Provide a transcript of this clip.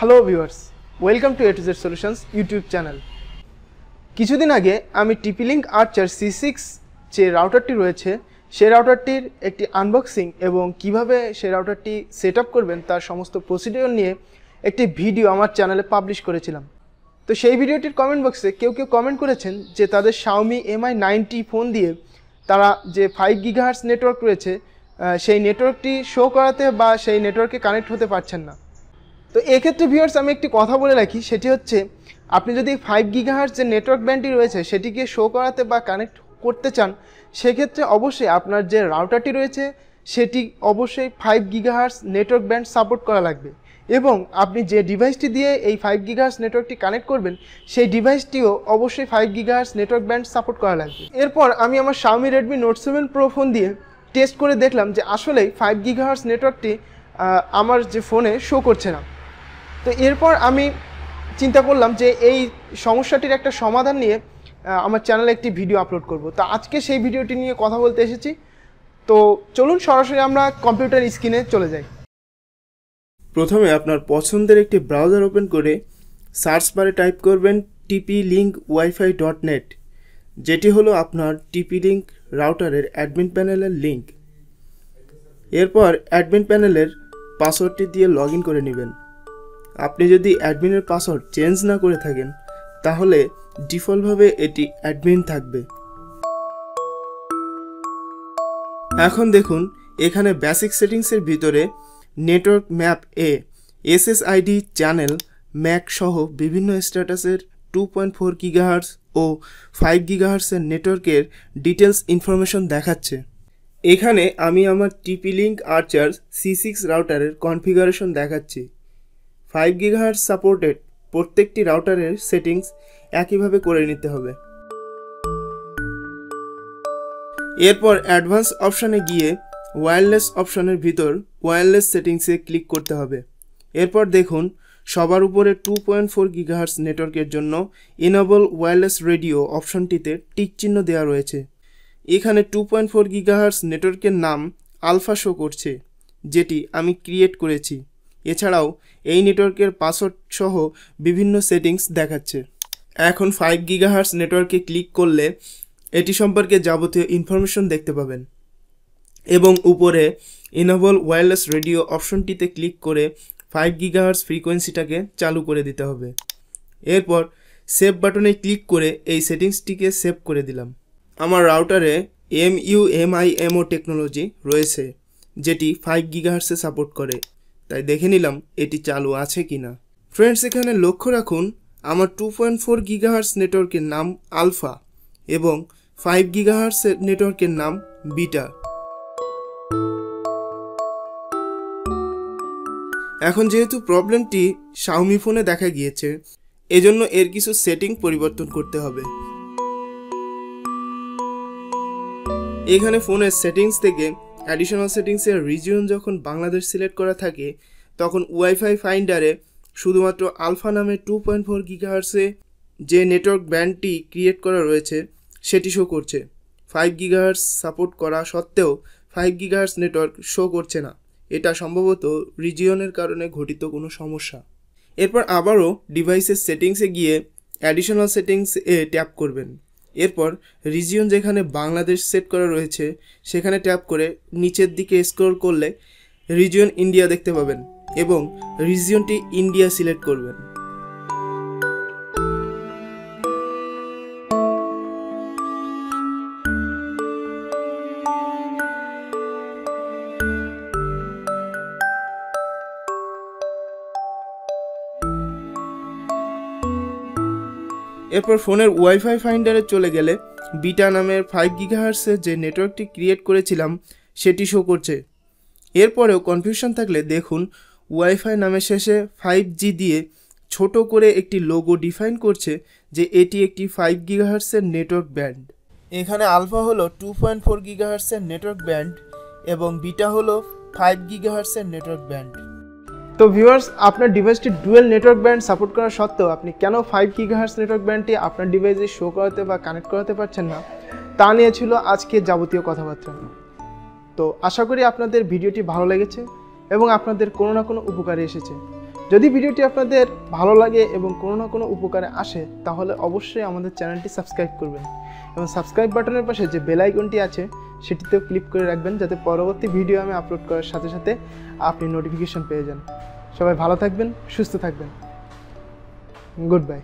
Hello viewers welcome to A to Z solutions YouTube channel কিছুদিন আগে আমি TP link Archer C six যে রাউটারটি রয়েছে সেই রাউটারটির একটি আনবক্সিং এবং কীভাবে সেই রাউটারটি সেট করবেন তার সমস্ত প্রসিডিওর নিয়ে একটি ভিডিও আমার চ্যানেলে পাবলিশ করেছিলাম। তো সেই ভিডিওটির কমেন্ট বক্সে কেউ কেউ কমেন্ট করেছেন যে তাদের শাওমি এমআই নাইনটি ফোন দিয়ে তারা যে ফাইভ গিগাহার্স নেটওয়ার্ক রয়েছে সেই নেটওয়ার্কটি শো করাতে বা সেই নেটওয়ার্কে কানেক্ট হতে পারছেন না। তো এক্ষেত্রে ভিউয়ার্স আমি একটি কথা বলে রাখি, সেটি হচ্ছে আপনি যদি ফাইভ গিগাহার্স যে নেটওয়ার্ক ব্যান্ডটি রয়েছে, সেটিকে শো করাতে বা কানেক্ট করতে চান, সেক্ষেত্রে অবশ্যই আপনার যে রাউটারটি রয়েছে, সেটি অবশ্যই five gigahertz network band support করা লাগবে। এবং আপনি যে ডিভাইসটি দিয়ে এই ফাইভ গিগাহার্স নেটওয়ার্কটি কানেক্ট করবেন, সেই ডিভাইসটিও অবশ্যই five gigahertz network band support করা লাগবে। এরপর আমি আমার Xiaomi Redmi Note seven Pro phone দিয়ে টেস্ট করে দেখলাম যে আসলেই ফাইভ গিগাহার্স নেটওয়ার্কটি আমার যে ফোনে শো করছে না। তো এরপর আমি চিন্তা করলাম যে এই সমস্যাটির একটা সমাধান নিয়ে আমার চ্যানেলে একটি ভিডিও আপলোড করব। তো আজকে সেই ভিডিওটি নিয়ে কথা বলতে এসেছি। তো চলুন সরাসরি আমরা কম্পিউটার স্ক্রিনে চলে যাই। প্রথমে আপনার পছন্দের একটি ব্রাউজার ওপেন করে সার্চ বারে টাইপ করবেন TP link wifi dot net যেটি হলো আপনার টিপি লিঙ্ক রাউটারের অ্যাডমিন প্যানেলের লিঙ্ক এরপর অ্যাডমিন প্যানেলের পাসওয়ার্ডটি দিয়ে লগ করে নেবেন। আপনি যদি অ্যাডমিনের পাসওয়ার্ড চেঞ্জ না করে থাকেন, তাহলে ডিফল্টভাবে এটি অ্যাডমিন থাকবে। এখন দেখুন, এখানে বেসিক সেটিংসের ভিতরে নেটওয়ার্ক ম্যাপ এ এসএসআইডি চ্যানেল ম্যাক সহ বিভিন্ন স্ট্যাটাসের টু পয়েন্ট ফোর গিগাহার্স ও ফাইভ গিগাহার্সের নেটওয়ার্কের ডিটেলস ইনফরমেশন দেখাচ্ছে। এখানে আমি আমার TP link Archer C six রাউটারের configuration দেখাচ্ছি। ফাইভ গিগাহার্স সাপোর্টেড প্রত্যেকটি রাউটারের সেটিংস একইভাবে করে নিতে হবে। এরপর অ্যাডভান্স অপশানে গিয়ে ওয়্যারলেস অপশনের ভিতর ওয়্যারলেস সেটিংসে ক্লিক করতে হবে। এরপর দেখুন, সবার উপরে টু পয়েন্ট ফোর গিগাহার্স নেটওয়ার্কের জন্য ইনাবল ওয়্যারলেস রেডিও অপশনটিতে টিক চিহ্ন দেওয়া রয়েছে। এখানে টু পয়েন্ট ফোর গিগাহার্স নেটওয়ার্কের নাম আলফা শো করছে, যেটি আমি ক্রিয়েট করেছি। এছাড়াও এই নেটওয়ার্কের পাসওয়ার্ড সহ বিভিন্ন সেটিংস দেখাচ্ছে। এখন ফাইভ গিগাহার্স নেটওয়ার্কে ক্লিক করলে এটি সম্পর্কে যাবতীয় ইনফরমেশন দেখতে পাবেন। এবং উপরে ইনাবল ওয়্যারলেস রেডিও অপশনটিতে ক্লিক করে ফাইভ গিগাহার্স ফ্রিকোয়েন্সিটাকে চালু করে দিতে হবে। এরপর সেভ বাটনে ক্লিক করে এই সেটিংসটিকে সেভ করে দিলাম। আমার রাউটারে M U M I technology রয়েছে, যেটি ফাইভ গিগাহার্সে সাপোর্ট করে। তাই দেখে নিলাম এটি চালু আছে কি না ফ্রেন্ডস এখানে লক্ষ্য রাখুন, আমার টু পয়েন্ট ফোর গিগাহার্স নেটওয়ার্কের নাম আলফা এবং ফাইভ গিগাহার্স নেটওয়ার্কের নাম বিটা এখন যেহেতু প্রবলেমটি শাওমি ফোনে দেখা গিয়েছে, এজন্য এর কিছু সেটিং পরিবর্তন করতে হবে। এখানে ফোনের সেটিংস থেকে অ্যাডিশনাল সেটিংসের রিজিয়ন যখন বাংলাদেশ সিলেক্ট করা থাকে, তখন ওয়াইফাই ফাইন্ডারে শুধুমাত্র আলফা নামে টু পয়েন্ট ফোর গিগাহার্সে যে নেটওয়ার্ক ব্যান্ডটি ক্রিয়েট করা রয়েছে, সেটি শো করছে। ফাইভ গিগাহার্স সাপোর্ট করা সত্ত্বেও ফাইভ গিগাহার্স নেটওয়ার্ক শো করছে না। এটা সম্ভবত রিজিয়নের কারণে ঘটিত কোনো সমস্যা। এরপর আবারও ডিভাইসের সেটিংসে গিয়ে অ্যাডিশনাল সেটিংস এ ট্যাপ করবেন। এরপর রিজিয়ন যেখানে বাংলাদেশ সেট করা রয়েছে, সেখানে ট্যাপ করে নিচের দিকে স্ক্রল করলে রিজিয়ন ইন্ডিয়া দেখতে পাবেন এবং রিজিয়নটি ইন্ডিয়া সিলেক্ট করবেন। এরপর ফোনের ওয়াইফাই ফাইন্ডারে চলে গেলে বিটা নামের ফাইভ গিগাহার্সের যে নেটওয়ার্কটি ক্রিয়েট করেছিলাম, সেটি শো করছে। এরপরেও কনফিউশন থাকলে দেখুন ওয়াইফাই নামের শেষে ফাইভ জি দিয়ে ছোট করে একটি লোগো ডিফাইন করছে যে এটি একটি ফাইভ গিগাহার্সের নেটওয়ার্ক ব্যান্ড এখানে আলফা হলো টু পয়েন্ট ফোর গিগাহার্সের নেটওয়ার্ক ব্যান্ড এবং বিটা হলো ফাইভ গিগাহার্সের নেটওয়ার্ক ব্যান্ড তো ভিউয়ার্স আপনার ডিভাইসটি ডুয়েল নেটওয়ার্ক ব্যান্ড সাপোর্ট করা সত্ত্বেও আপনি কেন ফাইভ কি গিগাহার্স নেটওয়ার্ক ব্যান্ডটি আপনার ডিভাইসে শো করাতে বা কানেক্ট করাতে পারছেন না, তা নিয়ে ছিল আজকে যাবতীয় কথাবার্তা। তো আশা করি আপনাদের ভিডিওটি ভালো লেগেছে এবং আপনাদের কোনো না কোনো উপকারে এসেছে। যদি ভিডিওটি আপনাদের ভালো লাগে এবং কোনো না কোনো উপকারে আসে, তাহলে অবশ্যই আমাদের চ্যানেলটি সাবস্ক্রাইব করবেন। এবং সাবস্ক্রাইব বাটনের পাশে যে বেল আইকনটি আছে, সেটিতেও ক্লিক করে রাখবেন যাতে পরবর্তী ভিডিও আমি আপলোড করার সাথে সাথে আপনি নোটিফিকেশন পেয়ে যান। সবাই ভালো থাকবেন, সুস্থ থাকবেন। Good bye